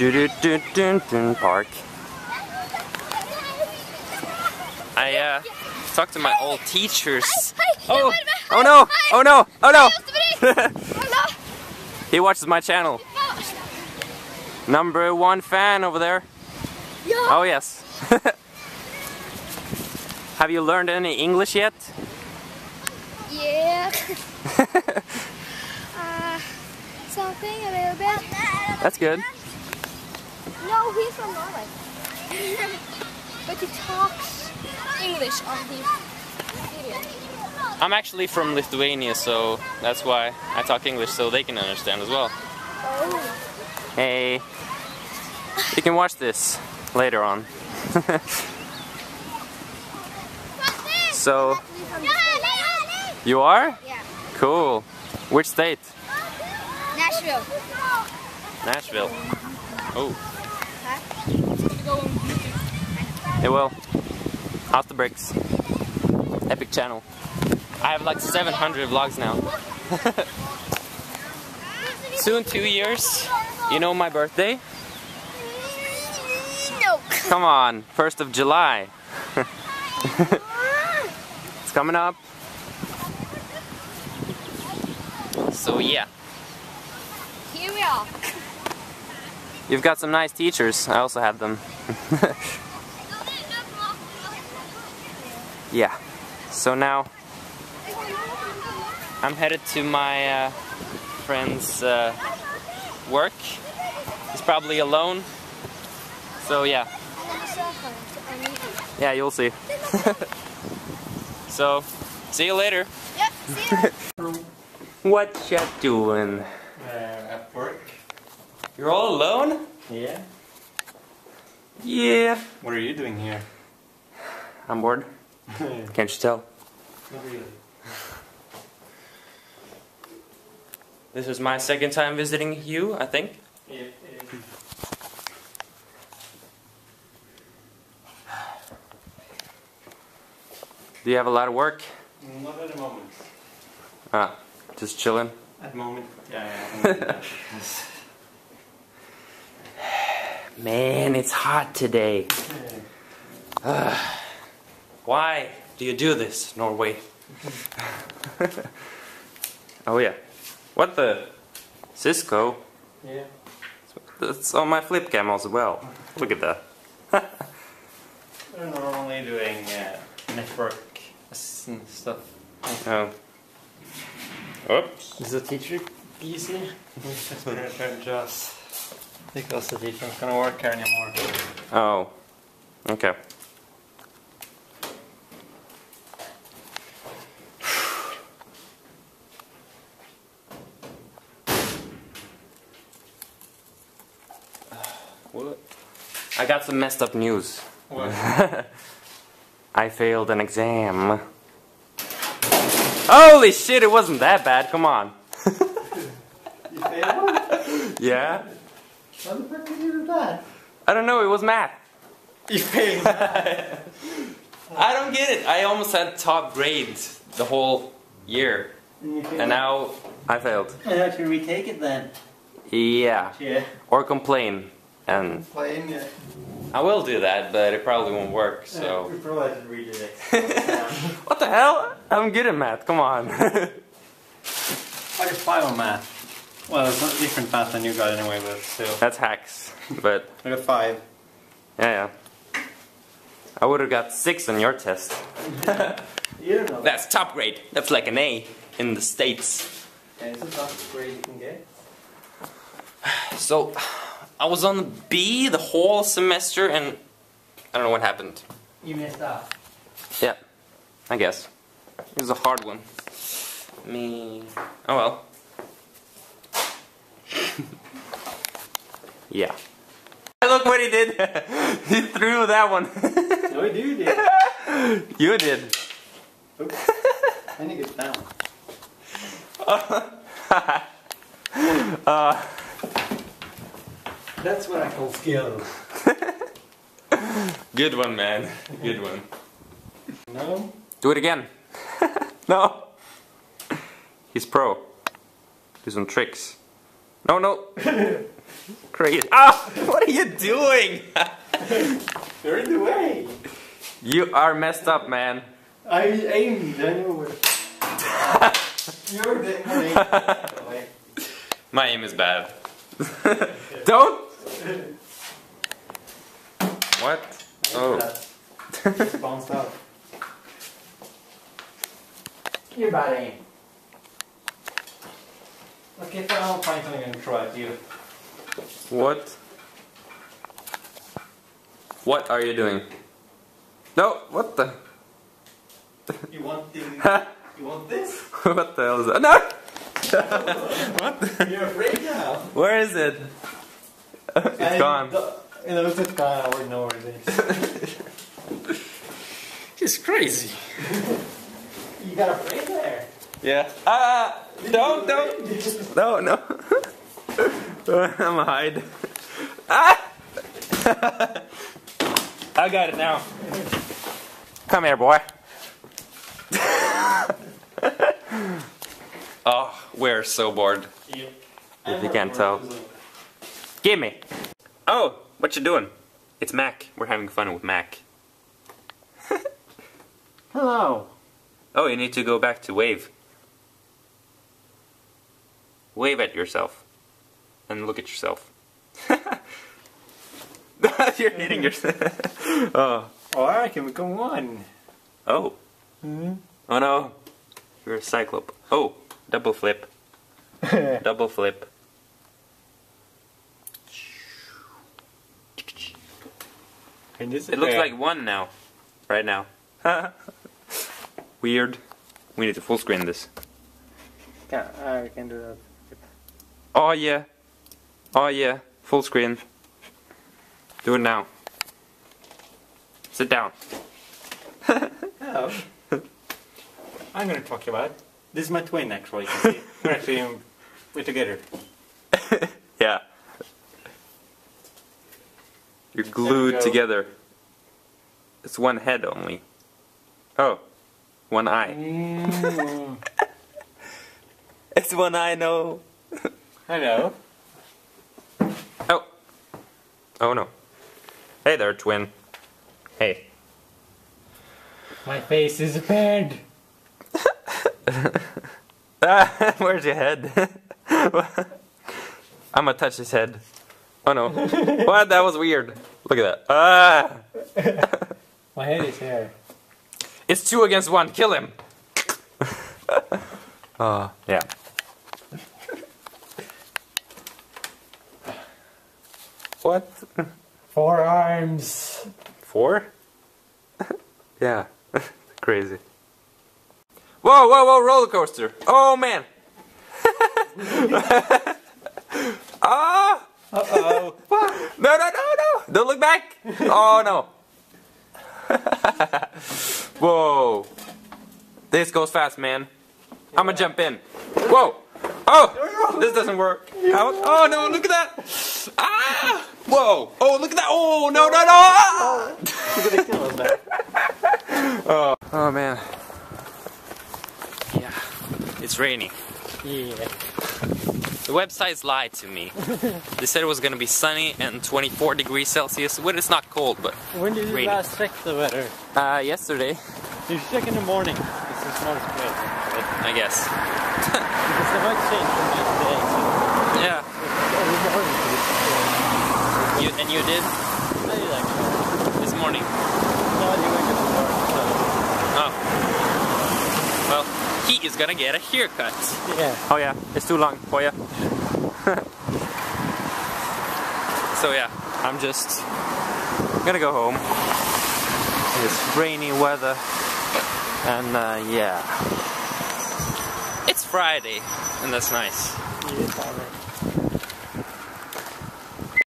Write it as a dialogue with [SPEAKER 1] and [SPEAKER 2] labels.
[SPEAKER 1] Do do do do do park. I uh, talked to my old teachers. Oh, oh no, oh no, oh no! he watches my channel. Number one fan over there. Oh yes. Have you learned any English yet?
[SPEAKER 2] Yeah. uh, something a little bit.
[SPEAKER 1] That's good.
[SPEAKER 2] No, he's from Norway. but he talks English on his video.
[SPEAKER 1] I'm actually from Lithuania, so that's why I talk English so they can understand as well.
[SPEAKER 2] Oh.
[SPEAKER 1] Hey, you can watch this later on. so, you are?
[SPEAKER 2] Yeah.
[SPEAKER 1] Cool. Which state?
[SPEAKER 2] Nashville.
[SPEAKER 1] Nashville. Oh? It will. Ostebrix. Epic channel. I have like 700 vlogs now. Soon two years. You know my birthday?
[SPEAKER 2] No.
[SPEAKER 1] Come on, 1st of July. it's coming up. So yeah,
[SPEAKER 2] Here we are.
[SPEAKER 1] You've got some nice teachers. I also had them. yeah. So now I'm headed to my uh, friend's uh, work. He's probably alone. So yeah, yeah, you'll see. so, see you later.
[SPEAKER 2] Yep, see you.
[SPEAKER 1] What you doing?
[SPEAKER 3] At work.
[SPEAKER 1] You're all alone?
[SPEAKER 3] Yeah.
[SPEAKER 1] Yeah.
[SPEAKER 3] What are you doing here?
[SPEAKER 1] I'm bored. Can't you tell?
[SPEAKER 3] Not really.
[SPEAKER 1] This is my second time visiting you, I think.
[SPEAKER 3] Yeah,
[SPEAKER 1] Do you have a lot of work?
[SPEAKER 3] Not at the moment.
[SPEAKER 1] Ah, just chilling.
[SPEAKER 3] At the moment. Yeah, yeah.
[SPEAKER 1] Man, it's hot today. Why do you do this, Norway? oh yeah. What the? Cisco?
[SPEAKER 3] yeah.
[SPEAKER 1] That's on my flip cam as well. Look at that.
[SPEAKER 3] We're normally doing uh, network stuff.
[SPEAKER 1] Oh. Oops.
[SPEAKER 3] Is the teacher easy? just because the teacher not gonna work here anymore.
[SPEAKER 1] Oh. Okay. I got some messed up news.
[SPEAKER 3] What?
[SPEAKER 1] I failed an exam. Holy shit, it wasn't that bad. Come on.
[SPEAKER 3] you failed?
[SPEAKER 1] Yeah?
[SPEAKER 3] How the fuck did you do that?
[SPEAKER 1] I don't know, it was math.
[SPEAKER 3] You failed.
[SPEAKER 1] I don't get it. I almost had top grades the whole year.
[SPEAKER 3] and.
[SPEAKER 1] And now I failed.
[SPEAKER 3] I have to retake it then.
[SPEAKER 1] Yeah.
[SPEAKER 3] Yeah.
[SPEAKER 1] Or complain. And
[SPEAKER 3] Playing it.
[SPEAKER 1] I will do that, but it probably won't work, so.
[SPEAKER 3] We probably should read it.
[SPEAKER 1] what the hell? I'm good at math, come on.
[SPEAKER 3] I got five on math. Well, it's not different path than you got anyway, but still.
[SPEAKER 1] That's hacks. But,
[SPEAKER 3] I got five.
[SPEAKER 1] yeah, yeah. I would have got six on your test.
[SPEAKER 3] You don't know.
[SPEAKER 1] That's top grade. That's like an A in the States.
[SPEAKER 3] Okay, this is not the grade you can get.
[SPEAKER 1] So, I was on B the whole semester and I don't know what happened.
[SPEAKER 3] You messed up.
[SPEAKER 1] Yeah, I guess. It was a hard one. Me. Oh well. yeah. Look what he did! he threw that one.
[SPEAKER 3] No, you did.
[SPEAKER 1] you did.
[SPEAKER 3] Oops. I need to get down.
[SPEAKER 1] uh,
[SPEAKER 3] That's what I call skill.
[SPEAKER 1] good one, man. Good one.
[SPEAKER 3] No?
[SPEAKER 1] Do it again. no. He's pro. Do some tricks. No, no. Crazy. Ah! What are you doing?
[SPEAKER 3] You're in the way.
[SPEAKER 1] you are messed up, man.
[SPEAKER 3] I aimed anyway. You're the one
[SPEAKER 1] My aim is bad. Don't! What? Oh.
[SPEAKER 3] Just bounced out. You're bad aim. I don't find something, I'm try at you.
[SPEAKER 1] What? What are you doing? No, what the?
[SPEAKER 3] You want the,
[SPEAKER 1] Ha!
[SPEAKER 3] You want this?
[SPEAKER 1] what the hell is that? No! what? The?
[SPEAKER 3] You're afraid now.
[SPEAKER 1] Where is it? it's gone.
[SPEAKER 3] You know, it's gone. I already know where it is.
[SPEAKER 1] It's crazy.
[SPEAKER 3] you got afraid there.
[SPEAKER 1] Yeah. Ah! Don't, don't. No, no. I'm a hide. Ah! I got it now. Come here, boy. oh, we're so bored.
[SPEAKER 3] Yeah.
[SPEAKER 1] If you can't tell. Give me. Oh, what you doing? It's Mac. We're having fun with Mac.
[SPEAKER 3] Hello.
[SPEAKER 1] Oh, you need to go back to wave. Wave at yourself. And look at yourself. You're hitting yourself. oh.
[SPEAKER 3] Alright, can we go on?
[SPEAKER 1] Oh.
[SPEAKER 3] Hmm?
[SPEAKER 1] Oh no. You're a cyclope. Oh, double flip. Double flip.
[SPEAKER 3] And this
[SPEAKER 1] It looks like one now. Right now. Weird. We need to full screen this.
[SPEAKER 3] Yeah, I can do that.
[SPEAKER 1] Oh yeah. Oh yeah. Full screen. Do it now. Sit down.
[SPEAKER 3] Hello. I'm gonna talk about it. This is my twin, actually. We're actually um, we're together.
[SPEAKER 1] Yeah. You're glued together. It's one head only. Oh. One eye.
[SPEAKER 3] Mm.
[SPEAKER 1] It's one eye, no.
[SPEAKER 3] Hello.
[SPEAKER 1] Oh. Oh no. Hey there, twin. Hey.
[SPEAKER 3] My face is bad.
[SPEAKER 1] Ah, where's your head? I'm gonna touch his head. Oh no. what? That was weird. Look at that. Ah!
[SPEAKER 3] My head is here.
[SPEAKER 1] It's two against one. Kill him. Oh, yeah. What?
[SPEAKER 3] Four arms.
[SPEAKER 1] Four? yeah. Crazy. Whoa, whoa, whoa, roller coaster. Oh man. Ah!
[SPEAKER 3] Uh oh.
[SPEAKER 1] No, no, no, no! Don't look back! Oh no! Whoa! This goes fast, man. I'm gonna jump in. Whoa! Oh! This doesn't work. Oh no! Look at that! Whoa! Oh, look at that! Oh no, no, no!
[SPEAKER 3] You're gonna kill us there.
[SPEAKER 1] Oh, oh man. Yeah, it's raining.
[SPEAKER 3] Yeah.
[SPEAKER 1] The websites lied to me. they said it was gonna be sunny and 24 degrees Celsius. Well, it's not cold, but
[SPEAKER 3] When did you last check the weather?
[SPEAKER 1] uh, yesterday,
[SPEAKER 3] You check in the morning. This is not as great.
[SPEAKER 1] I guess.
[SPEAKER 3] Because might change from day to day. So
[SPEAKER 1] Yeah.
[SPEAKER 3] every morning it's
[SPEAKER 1] You did
[SPEAKER 3] I did actually.
[SPEAKER 1] this morning.
[SPEAKER 3] No, you wake up in the morning, so
[SPEAKER 1] Oh. Well, he is gonna get a haircut.
[SPEAKER 3] yeah.
[SPEAKER 1] Oh yeah, it's too long for you. so yeah, I'm just gonna go home. It's rainy weather, and uh, yeah, it's Friday, and that's nice.
[SPEAKER 3] Yeah.